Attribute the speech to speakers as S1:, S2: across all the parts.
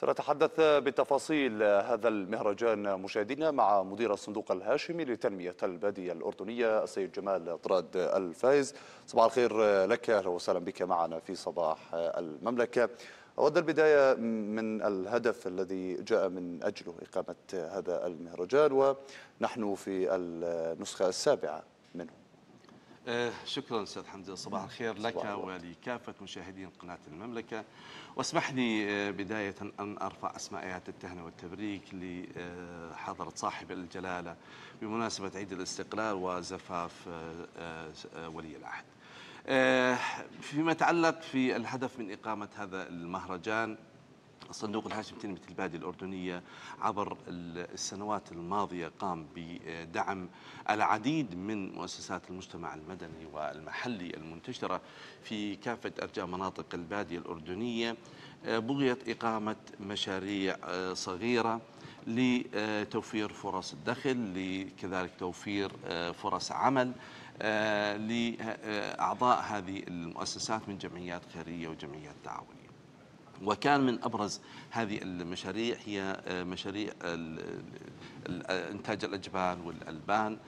S1: سنتحدث بتفاصيل هذا المهرجان مشاهدينا مع مدير الصندوق الهاشمي لتنمية البادية الأردنية السيد جمال طراد الفايز. صباح الخير لك أهلا وسهلا بك معنا في صباح المملكة. أود البداية من الهدف الذي جاء من أجله إقامة هذا المهرجان ونحن في النسخة السابعة منه.
S2: شكرا أستاذ حمزة. صباح الخير لك ولكافة مشاهدين قناة المملكة. واسمح لي آه، بداية أن أرفع أسماء ايات التهنئة والتبريك لحضرة صاحب الجلالة بمناسبة عيد الاستقلال وزفاف آه، ولي العهد. فيما يتعلق في الهدف من إقامة هذا المهرجان الصندوق الهاشم تنمية البادية الأردنية عبر السنوات الماضية قام بدعم العديد من مؤسسات المجتمع المدني والمحلي المنتشرة في كافة أرجاء مناطق البادية الأردنية. بغيت إقامة مشاريع صغيرة لتوفير فرص الدخل لكذلك توفير فرص عمل لأعضاء هذه المؤسسات من جمعيات خيرية وجمعيات تعاونية. وكان من أبرز هذه المشاريع هي آه، مشاريع إنتاج الأجبان والألبان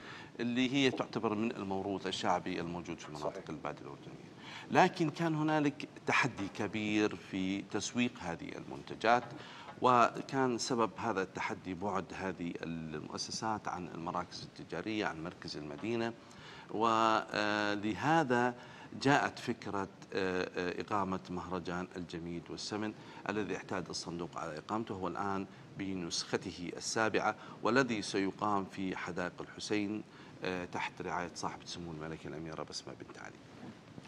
S2: اللي هي تعتبر من الموروث الشعبي الموجود في مناطق البادية الأردنية لكن كان هنالك تحدي كبير في تسويق هذه المنتجات وكان سبب هذا التحدي بعد هذه المؤسسات عن المراكز التجارية عن مركز المدينة. ولهذا جاءت فكرة آه، آه، إقامة مهرجان الجميد والسمن الذي اعتاد الصندوق على إقامته هو الآن بنسخته السابعة والذي سيقام في حدائق الحسين آه، تحت رعاية صاحبة سمو الملكة الأميرة بسمة بنت علي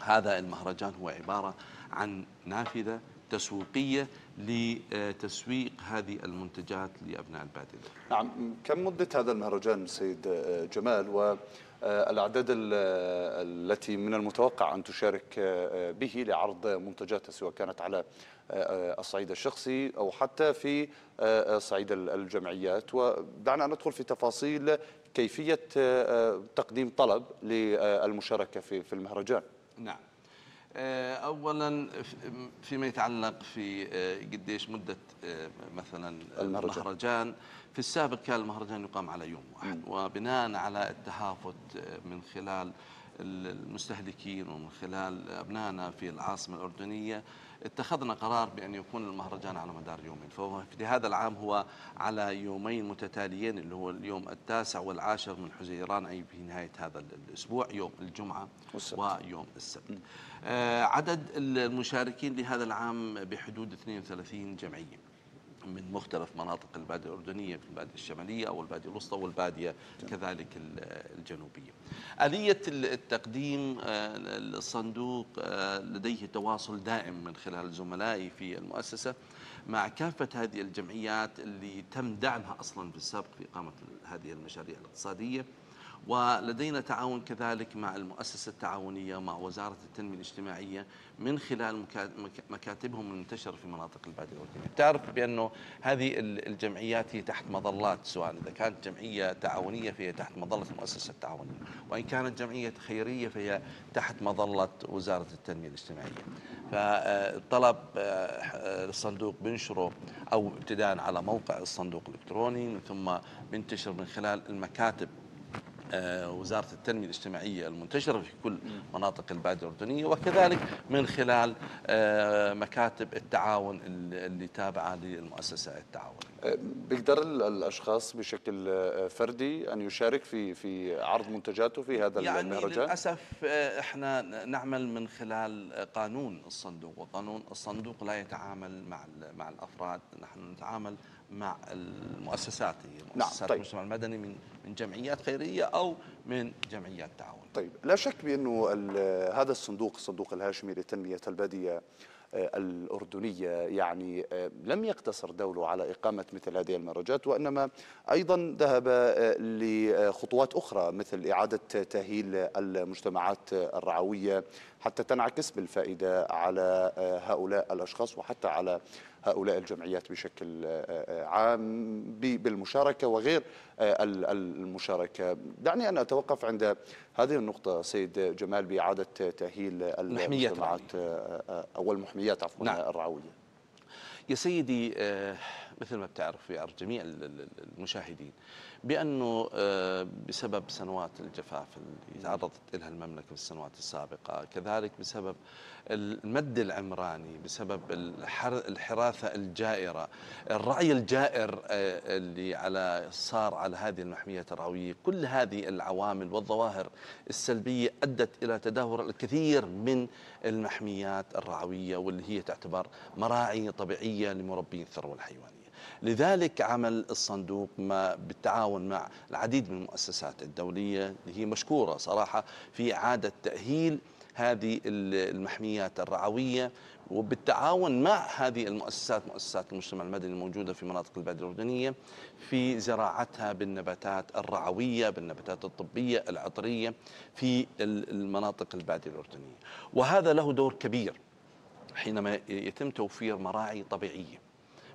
S2: هذا المهرجان هو عبارة عن نافذة تسويقية لتسويق هذه المنتجات لأبناء البادية.
S1: نعم كم مدة هذا المهرجان سيد جمال؟ و الأعداد التي من المتوقع أن تشارك به لعرض منتجاتها سواء كانت على الصعيد الشخصي أو حتى في صعيد الجمعيات. ودعنا ندخل في تفاصيل كيفية تقديم طلب للمشاركة في المهرجان.
S2: نعم. اولا فيما يتعلق في قديش مدة مثلا المهرجان, المهرجان. في السابق كان المهرجان يقام على يوم واحد وبناء على التهافت من خلال المستهلكين ومن خلال أبنائنا في العاصمة الأردنية اتخذنا قرار بأن يكون المهرجان على مدار يومين. فهو في هذا العام هو على يومين متتاليين اللي هو اليوم التاسع والعاشر من حزيران أي في نهاية هذا الأسبوع يوم الجمعة والسبت. ويوم السبت. آه عدد المشاركين لهذا العام بحدود 32 جمعية من مختلف مناطق البادية الأردنية في البادية الشمالية أو البادية الوسطى والبادية كذلك الجنوبية. آلية التقديم آه، الصندوق آه، لديه تواصل دائم من خلال زملائي في المؤسسة مع كافة هذه الجمعيات اللي تم دعمها أصلا في السابق في إقامة هذه المشاريع الاقتصادية. ولدينا تعاون كذلك مع المؤسسة التعاونية مع وزارة التنمية الاجتماعية من خلال مكاتبهم المنتشرة في مناطق البادية الأردنية تعرف بأنه هذه الجمعيات هي تحت مظلات سواء إذا كانت جمعية تعاونية فهي تحت مظلة المؤسسة التعاونية وإن كانت جمعية خيرية فهي تحت مظلة وزارة التنمية الاجتماعية. فالطلب آه، الصندوق بنشره أو ابتداء على موقع الصندوق الإلكتروني ثم بنتشر من خلال المكاتب آه، وزارة التنمية الاجتماعية المنتشرة في كل مناطق البادية الأردنية وكذلك من خلال آه، مكاتب التعاون اللي تابعة للمؤسسة التعاونية
S1: آه، بيقدر الأشخاص بشكل فردي أن يشارك في في عرض منتجاته في هذا
S2: يعني
S1: المهرجان؟
S2: للأسف إحنا نعمل من خلال قانون الصندوق وقانون الصندوق لا يتعامل مع مع الأفراد، نحن نتعامل مع المؤسسات
S1: نعم، مؤسسات
S2: نعم طيب. المجتمع المدني من من جمعيات خيرية أو من جمعيات تعاون.
S1: طيب لا شك بأنه هذا الصندوق الصندوق الهاشمي لتنميه الباديه آه، الأردنية يعني آه، لم يقتصر دوله على إقامة مثل هذه المهرجات وإنما أيضا ذهب آه، لخطوات أخرى مثل إعادة تأهيل المجتمعات الرعوية حتى تنعكس بالفائدة على هؤلاء الأشخاص وحتى على هؤلاء الجمعيات بشكل آه، آه، عام بالمشاركة وغير آه، المشاركة. دعني أن أتوقف عند هذه النقطة سيد جمال بإعادة تأهيل المجتمعات أو المحميات عفوا نعم. الرعوية.
S2: يا سيدي آه، مثل ما بتعرف ويعرف جميع المشاهدين بأنه آه، بسبب سنوات الجفاف اللي تعرضت لها المملكة في السنوات السابقة كذلك بسبب المد العمراني بسبب الحراثة الجائرة الرعي الجائر آه، اللي على صار على هذه المحميات الرعوية كل هذه العوامل والظواهر السلبية أدت إلى تدهور الكثير من المحميات الرعوية واللي هي تعتبر مراعي طبيعية لمربي الثروة الحيوانية. لذلك عمل الصندوق ما بالتعاون مع العديد من المؤسسات الدولية. اللي هي مشكورة صراحة في إعادة تأهيل هذه المحميات الرعوية وبالتعاون مع هذه المؤسسات مؤسسات المجتمع المدني الموجودة في مناطق البادية الأردنية في زراعتها بالنباتات الرعوية بالنباتات الطبية العطرية في المناطق البادية الأردنية. وهذا له دور كبير حينما يتم توفير مراعي طبيعية.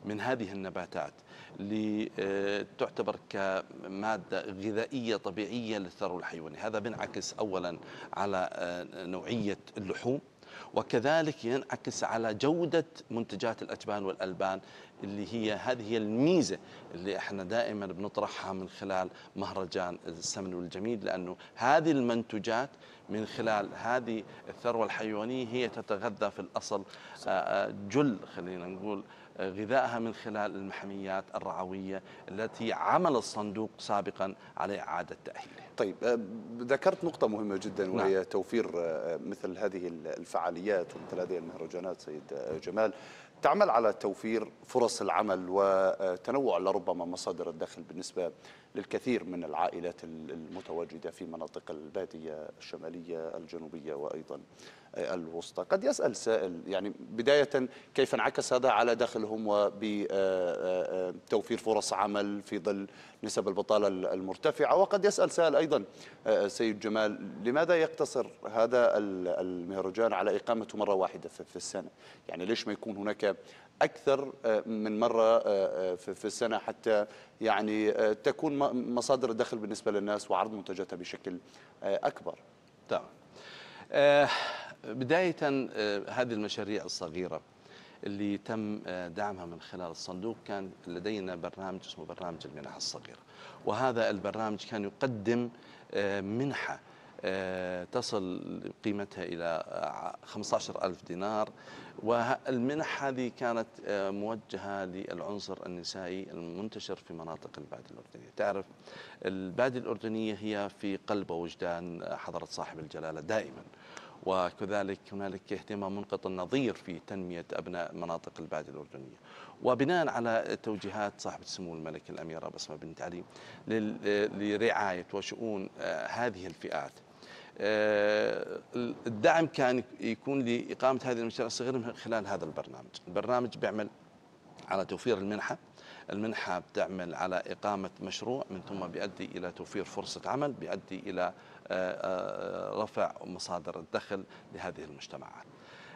S2: من هذه النباتات اللي آه، كمادة غذائية طبيعية للثروة الحيوانية. هذا بينعكس أولا على آه، نوعية اللحوم وكذلك ينعكس على جودة منتجات الأجبان والألبان اللي هي هذه هي الميزة اللي إحنا دائما بنطرحها من خلال مهرجان السمن والجميل لأنه هذه المنتجات من خلال هذه الثروة الحيوانية هي تتغذى في الأصل آه، جل خلينا نقول غذائها من خلال المحميات الرعوية التي عمل الصندوق سابقا على إعادة تأهيلها
S1: طيب آه، ذكرت نقطة مهمة جدا وهي نعم. توفير آه، مثل هذه الفعاليات ومثل هذه المهرجانات سيد آه، جمال تعمل على توفير فرص العمل وتنوع لربما مصادر الدخل بالنسبة للكثير من العائلات المتواجدة في مناطق البادية الشمالية الجنوبية وأيضا الوسطى قد يسأل سائل يعني بداية كيف انعكس هذا على دخلهم وبتوفير فرص عمل في ظل نسب البطالة المرتفعة. وقد يسأل سائل أيضا سيد جمال لماذا يقتصر هذا المهرجان على إقامته مرة واحدة في السنة؟ يعني ليش ما يكون هناك أكثر من مرة في السنة حتى يعني تكون مصادر الدخل بالنسبة للناس وعرض منتجاتها بشكل أكبر؟
S2: تمام. بداية هذه المشاريع الصغيرة اللي تم دعمها من خلال الصندوق كان لدينا برنامج اسمه برنامج المنح الصغيرة وهذا البرنامج كان يقدم منحة تصل قيمتها إلى 15 ألف دينار. والمنح هذه كانت موجهة للعنصر النسائي المنتشر في مناطق البادية الأردنية تعرف البادية الأردنية هي في قلب وجدان حضرة صاحب الجلالة دائما. وكذلك هنالك اهتمام منقط النظير في تنمية أبناء مناطق البادية الأردنية. وبناء على توجيهات صاحبة السمو الملك الأميرة بسمة بنت علي لرعاية وشؤون آه، هذه الفئات. آه، الدعم كان يكون لإقامة هذه المشاريع الصغيرة من خلال هذا البرنامج. البرنامج بيعمل على توفير المنحة المنحة بتعمل على إقامة مشروع من ثم بيؤدي إلى توفير فرصة عمل بيؤدي إلى آه، آه، رفع مصادر الدخل لهذه المجتمعات.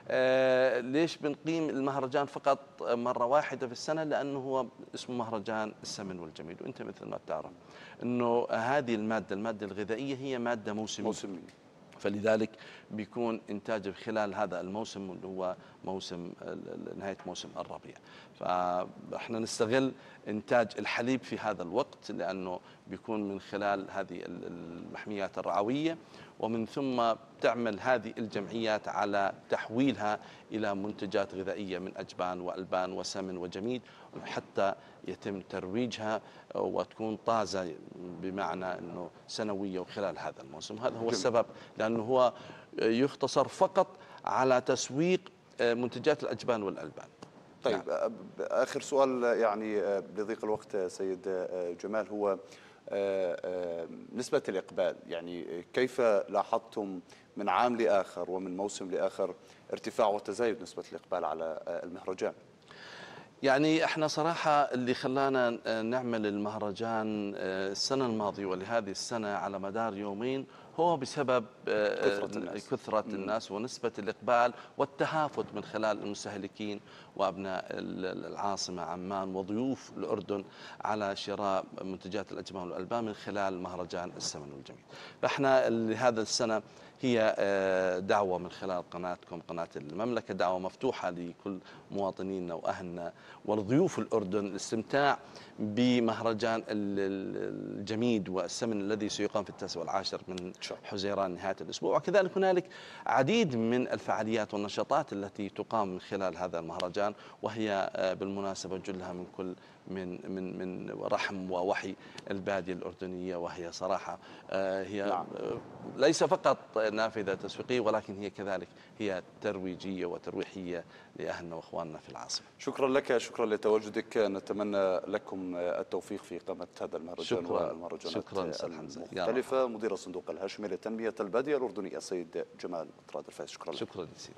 S2: آه، ليش بنقيم المهرجان فقط مرة واحدة في السنة؟ لأنه هو اسمه مهرجان السمن والجميل. وأنت مثل ما بتعرف إنه هذه المادة المادة الغذائية هي مادة موسمية. موسمية. فلذلك بيكون إنتاجه خلال هذا الموسم اللي هو موسم نهاية موسم الربيع. فإحنا نستغل إنتاج الحليب في هذا الوقت لأنه بيكون من خلال هذه المحميات الرعوية ومن ثم تعمل هذه الجمعيات على تحويلها إلى منتجات غذائية من أجبان وألبان وسمن وجميد حتى يتم ترويجها وتكون طازة بمعنى أنه سنوية وخلال هذا الموسم. هذا هو السبب لأنه هو يختصر فقط على تسويق منتجات الأجبان والألبان
S1: طيب نعم. آخر سؤال يعني لضيق الوقت سيد جمال هو نسبة الإقبال يعني كيف لاحظتم من عام لآخر ومن موسم لآخر ارتفاع وتزايد نسبة الإقبال على المهرجان
S2: يعني إحنا صراحة اللي خلانا نعمل المهرجان السنة الماضية ولهذه السنة على مدار يومين هو بسبب آه،
S1: كثرة الناس.
S2: كثرة الناس ونسبة الإقبال والتهافت من خلال المستهلكين وأبناء ال- العاصمة عمان وضيوف الأردن على شراء منتجات الأجمال والألبان من خلال مهرجان السمن والجميل فإحنا لهذا السنة هي آه، دعوة من خلال قناتكم قناة المملكة دعوة مفتوحة لكل مواطنينا وأهلنا وضيوف الأردن الاستمتاع بمهرجان ال- ال- الجميد والسمن الذي سيقام في التاسع والعاشر من. حزيران نهاية الأسبوع وكذلك هنالك عديد من الفعاليات والنشاطات التي تقام من خلال هذا المهرجان وهي آه، بالمناسبة جلها من كل من من من رحم ووحي البادية الأردنية وهي صراحة آه، هي
S1: نعم.
S2: آه، ليس فقط نافذة تسويقية ولكن هي كذلك هي ترويجية وترويحية لأهلنا وإخواننا في العاصمة.
S1: شكرا لك شكرا لتواجدك. نتمنى لكم التوفيق في إقامة هذا المهرجان
S2: شكراً.
S1: والمهرجانات
S2: شكراً
S1: المختلفة. مدير الصندوق الهاشمي للتنمية البادية الأردنية السيد جمال طراد الفايز. شكرا لك.
S2: شكرا سيدي.